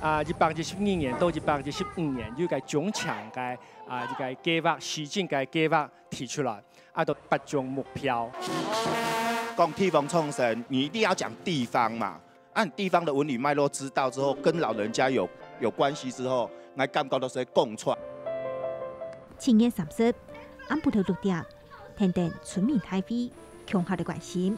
啊，一百一十二年到一百一十五年，有该中强该啊，一个计划、施政该计划提出来，啊，到八种目标。讲地方创生，你一定要讲地方嘛，按地方的文旅脉络知道之后，跟老人家有有关系之后，来感觉到是共创。青烟三十，安布头六点，天天村民开会，强化的关心。